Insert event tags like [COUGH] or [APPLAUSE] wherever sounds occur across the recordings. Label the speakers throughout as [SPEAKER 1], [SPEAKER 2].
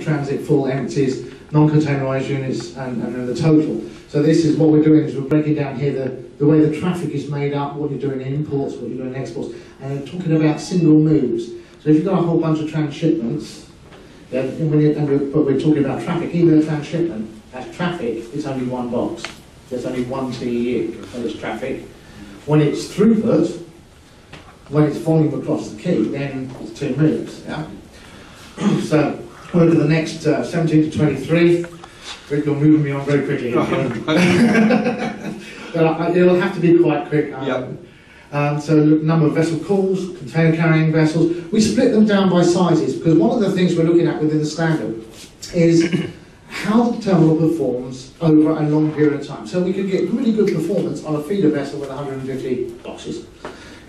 [SPEAKER 1] transit full empties, non-containerised units, and, and then the total. So this is what we're doing is we're breaking down here the, the way the traffic is made up, what you're doing in imports, what you're doing in exports, and talking about single moves. So if you've got a whole bunch of transshipments, and, when you, and we're, but we're talking about traffic, even a transshipment, as traffic, it's only one box. There's only one TEU when it's traffic. When it's throughput, when it's volume across the quay, then it's two moves. Yeah. [CLEARS THROAT] so we'll the next uh, 17 to 23. Rick, you're moving me on very quickly. [LAUGHS] but I, it'll have to be quite quick. Um,
[SPEAKER 2] Yep.
[SPEAKER 1] um, so look, number of vessel calls, container carrying vessels. We split them down by sizes because one of the things we're looking at within the standard is how the terminal performs over a long period of time. So we could get really good performance on a feeder vessel with 150 boxes.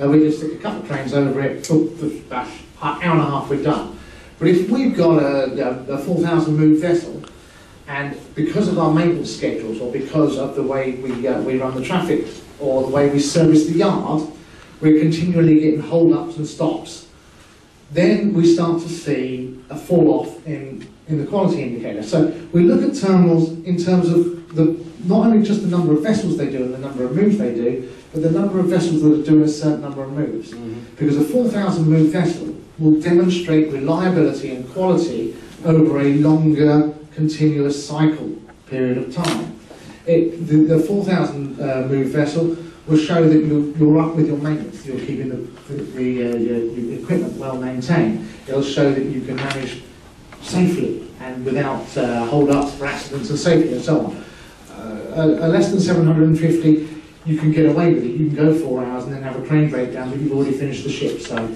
[SPEAKER 1] Uh, we could stick a couple of trains over it, boop, boop, bash, hour and a half, we're done. But if we've got a, a, a 4,000 move vessel, and because of our maintenance schedules, or because of the way we, uh, we run the traffic, or the way we service the yard, we're continually getting hold-ups and stops. Then we start to see a fall-off in, in the quality indicator. So we look at terminals in terms of the, not only just the number of vessels they do and the number of moves they do, but the number of vessels that are doing a certain number of moves. Because a 4,000 move vessel will demonstrate reliability and quality over a longer continuous cycle period of time. It, the, the 4,000 uh, move vessel will show that you're, you're up with your maintenance, you're keeping the, the, uh, your, your equipment well maintained. It'll show that you can manage safely and without uh, hold-ups for accidents and safety and so on. Uh, a, a less than 750, you can get away with it. You can go four hours and then have a crane breakdown, but you've already finished the ship, so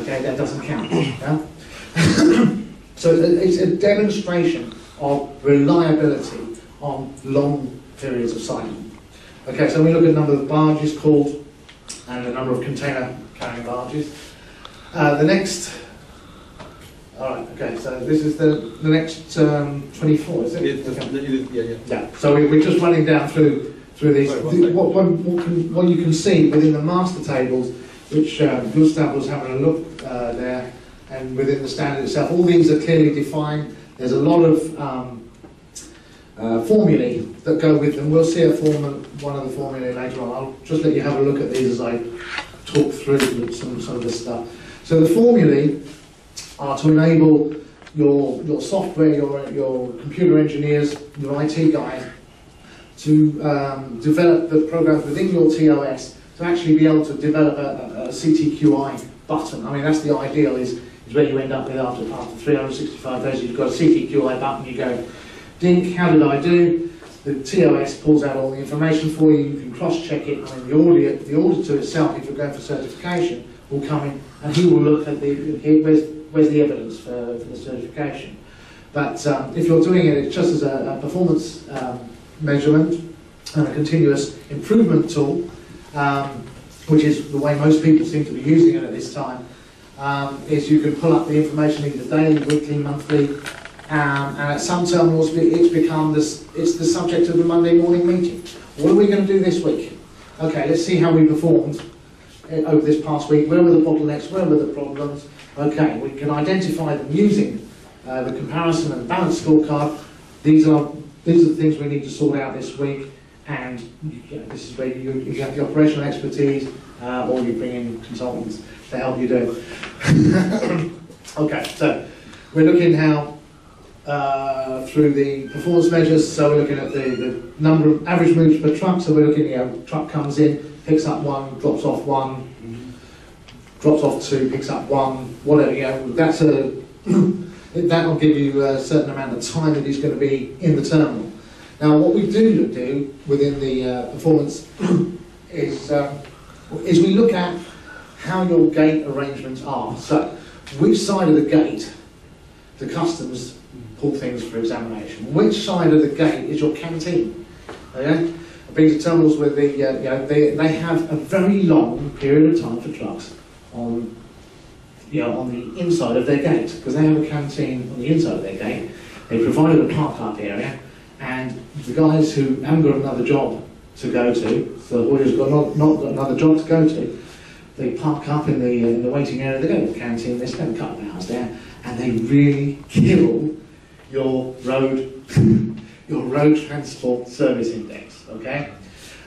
[SPEAKER 1] okay, that doesn't count. Yeah? [COUGHS] so it's a demonstration of reliability on long periods of cycle. Okay, so we look at the number of barges called and the number of container carrying barges. Uh, the next, all right, okay, so this is the, the next um, 24, is it?
[SPEAKER 2] It-
[SPEAKER 1] Okay.
[SPEAKER 2] Yeah, yeah.
[SPEAKER 1] Yeah, so we- we're just running down through through these.
[SPEAKER 2] Sorry,
[SPEAKER 1] The- What, what, what, can, what you can see within the master tables, which uh, Gustav was having a look uh, there, and within the standard itself, all these are clearly defined. There's a lot of um, uh, formulae that go with them. We'll see a form, one of the formulae later on. I'll just let you have a look at these as I talk through some, some of this stuff. So the formulae are to enable your, your software, your, your computer engineers, your IT guys to um, develop the programs within your TOS to actually be able to develop a, a, CTQI button. I mean, that's the ideal is, is where you end up with after, after 365 days, you've got a CTQI button, you go, dink, how did I do? The TOS pulls out all the information for you, you can cross-check it, I mean, the audit, the auditor itself, if you're going for certification, will come in and he will look at the, where's, where's the evidence for, for the certification. But um, if you're doing it just as a, a performance um, measurement and a continuous improvement tool, um, which is the way most people seem to be using it at this time, um, is you can pull up the information either daily, weekly, monthly, um, and at some terminals it's become this, it's the subject of the Monday morning meeting. What are we going to do this week? Okay, let's see how we performed uh, over this past week. Where were the bottlenecks? Where were the problems? Okay, we can identify them using uh, the comparison and balance scorecard. These are these are the things we need to sort out this week, and you this is where you, you have the operational expertise, uh, or you bring in consultants to help you do [COUGHS] okay, so we're looking how uh, through the performance measures. So we're looking at the, the number of average moves per truck. So we're looking, you know, truck comes in, picks up one, drops off one, drops off two, picks up one, whatever. You know, that's a [COUGHS] that will give you a certain amount of time that he's going to be in the terminal. Now, what we do do within the uh, performance [CLEARS THROAT] is um, is we look at how your gate arrangements are. So, which side of the gate the customs pull things for examination? Which side of the gate is your canteen? Okay? I've been to terminals where the, uh, you know, they, they have a very long period of time for trucks on, you know, on the inside of their gate because they have a canteen on the inside of their gate. They provided a park up area, and the guys who haven't got another job to go to, so the haulier's got not, not got another job to go to, they park up in the, uh, in the waiting area, they go to the canteen, they spend a couple of hours there, and they really kill your road, [LAUGHS] your road transport service index. Okay.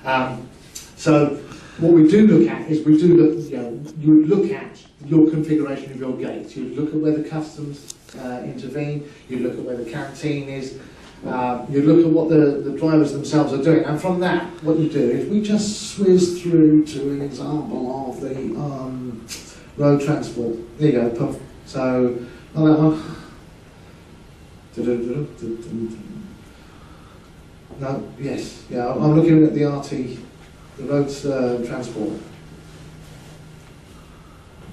[SPEAKER 1] Um, so what we do look at is we do look, you know, you look at your configuration of your gates. You'd look at where the customs uh, intervene. You look at where the canteen is. Uh, you look at what the, the drivers themselves are doing, and from that, what you do is we just swizz through to an example of the um, road transport. There you go. puff. So, that one. No, yes, yeah, I'm looking at the RT, the roads uh, transport.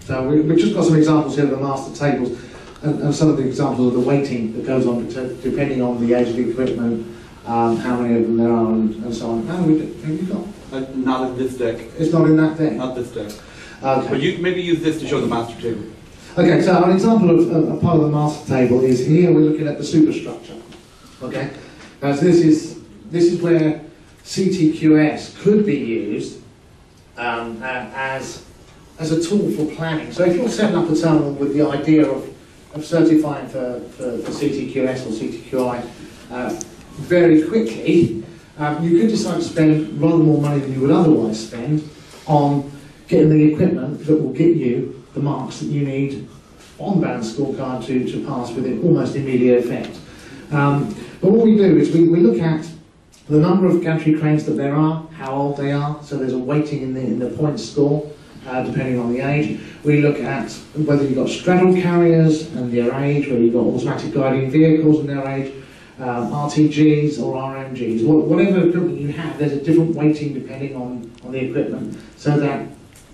[SPEAKER 1] So we, we've just got some examples here of the master tables and, and some of the examples of the weighting that goes on depending on the age of the equipment, um, how many of them there are, and, and so on. No, we, have you got?
[SPEAKER 2] Uh, not in this deck.
[SPEAKER 1] It's not in that deck.
[SPEAKER 2] Not this deck.
[SPEAKER 1] Okay.
[SPEAKER 2] But you maybe use this to show the master table.
[SPEAKER 1] Okay, so an example of a, a part of the master table is here we're looking at the superstructure. Okay, now so this is this is where CTQS could be used um, uh, as as a tool for planning. So if you're setting up a terminal with the idea of, of certifying for, for, for CTQS or CTQI uh, very quickly, um, you could decide to spend rather more money than you would otherwise spend on getting the equipment that will get you the marks that you need on band scorecard to, to pass with almost immediate effect. Um, but what we do is we, we look at the number of gantry cranes that there are, how old they are, so there's a weighting in the, in the point score uh, depending on the age. We look at whether you've got straddle carriers and their age, whether you've got automatic guiding vehicles and their age, um, RTGs or RMGs. Whatever equipment you have, there's a different weighting depending on, on the equipment, so that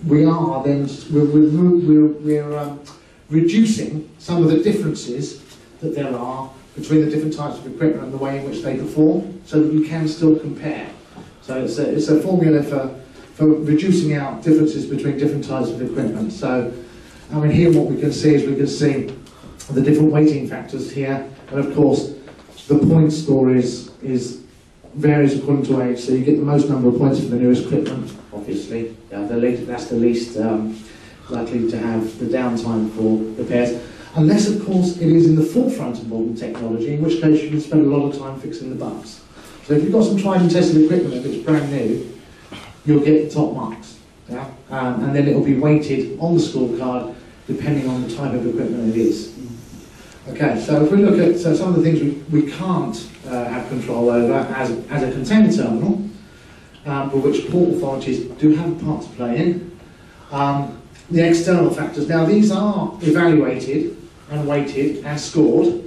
[SPEAKER 1] we are then we're, we're, we're, um, reducing some of the differences that there are between the different types of equipment and the way in which they perform, so that you can still compare. So it's a, it's a formula for for reducing out differences between different types of equipment. So, I mean, here what we can see is we can see the different weighting factors here, and of course, the point score is, is varies according to age, so you get the most number of points for the newest equipment, obviously. Yeah, the least, that's the least um, likely to have the downtime for repairs. Unless, of course, it is in the forefront of modern technology, in which case you can spend a lot of time fixing the bugs. So if you've got some tried and tested equipment it's brand new, you'll get the top marks. Yeah? Um, and then it'll be weighted on the scorecard depending on the type of equipment it is. Okay, so if we look at so some of the things we, we can't uh, have control over as, as a container terminal, um, but which port authorities do have a part to play in, um, the external factors. Now these are evaluated and weighted and scored,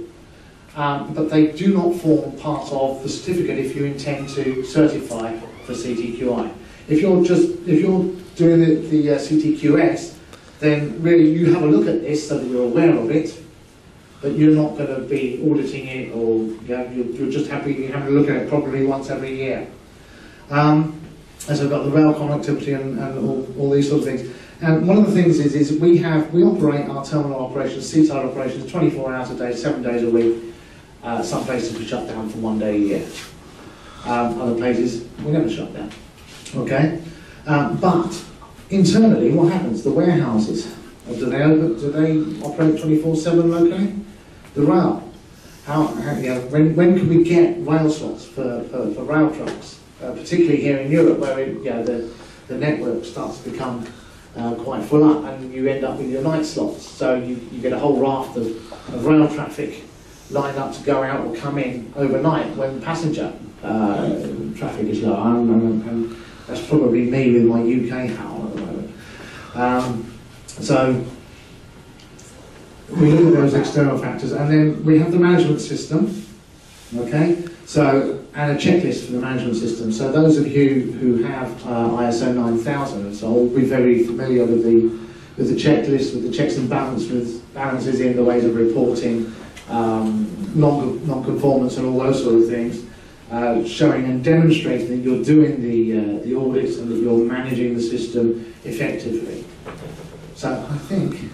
[SPEAKER 1] um, but they do not form part of the certificate if you intend to certify for CTQI. If you're just if you're doing the, the uh, CTQS, then really you have a look at this so that you're aware of it, but you're not going to be auditing it or you know, you're, you're just happy you having a look at it properly once every year. Um, as I've got the rail connectivity and, and all, all these sort of things. And one of the things is, is we have we operate our terminal operations, seaside operations, 24 hours a day, seven days a week. Uh, some places we shut down for one day a year. Um, other places we never shut down. Okay? Um, but internally, what happens? The warehouses, uh, do they, open, do they operate 24-7 locally? The rail. How, how, you know, when, when can we get rail slots for, for, for rail trucks? Uh, particularly here in Europe where it, you know, the, the network starts to become uh, quite full up and you end up with your night slots. So you, you get a whole raft of, of rail traffic lined up to go out or come in overnight when passenger uh, traffic is low. And, probably me with my UK howl at the moment. Um, so we look at those external factors, and then we have the management system. Okay, so and a checklist for the management system. So those of you who have uh, ISO 9000 so will be very familiar with the with the checklist, with the checks and balance, with balances in the ways of reporting, um, non non-conformance, and all those sort of things uh, showing and demonstrating that you're doing the, uh, the audits and that you're managing the system effectively. So I think